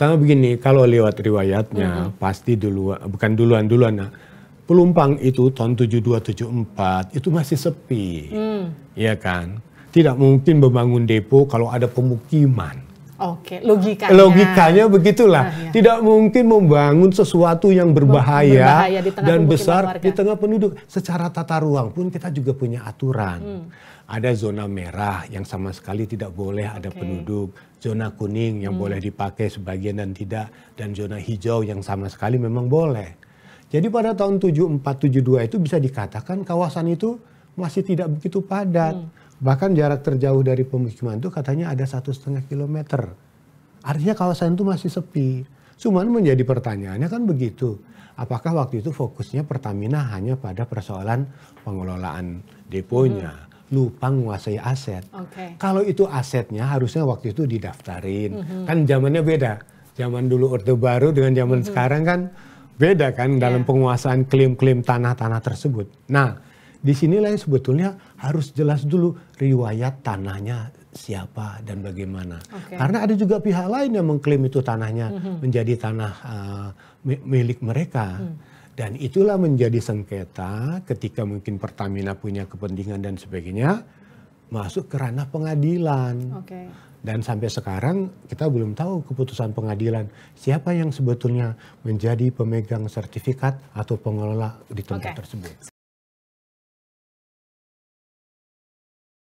Pertama begini, kalau lewat riwayatnya mm -hmm. pasti dulu bukan duluan duluan nah. Pelumpang itu tahun 7274 itu masih sepi. Mm. Ya kan? Tidak mungkin membangun depo kalau ada pemukiman. Oke, logikanya. Logikanya begitulah. Nah, ya. Tidak mungkin membangun sesuatu yang berbahaya, berbahaya dan besar warga. di tengah penduduk. Secara tata ruang pun kita juga punya aturan. Hmm. Ada zona merah yang sama sekali tidak boleh ada penduduk, zona kuning yang hmm. boleh dipakai sebagian dan tidak, dan zona hijau yang sama sekali memang boleh. Jadi pada tahun 7472 itu bisa dikatakan kawasan itu masih tidak begitu padat. Hmm. Bahkan jarak terjauh dari pemukiman itu katanya ada satu setengah kilometer. Artinya kawasan itu masih sepi. Cuman menjadi pertanyaannya kan begitu. Apakah waktu itu fokusnya Pertamina hanya pada persoalan pengelolaan deponya, hmm. lupa menguasai aset. Okay. Kalau itu asetnya harusnya waktu itu didaftarin. Hmm. Kan zamannya beda. Zaman dulu Orde Baru dengan zaman hmm. sekarang kan beda kan yeah. dalam penguasaan klaim-klaim tanah-tanah tersebut. Nah, di sinilah yang sebetulnya harus jelas dulu riwayat tanahnya siapa dan bagaimana. Okay. Karena ada juga pihak lain yang mengklaim itu tanahnya mm -hmm. menjadi tanah uh, milik mereka. Mm. Dan itulah menjadi sengketa ketika mungkin Pertamina punya kepentingan dan sebagainya masuk ke ranah pengadilan. Okay. Dan sampai sekarang kita belum tahu keputusan pengadilan siapa yang sebetulnya menjadi pemegang sertifikat atau pengelola di tempat okay. tersebut.